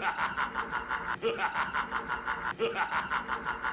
Hahaha.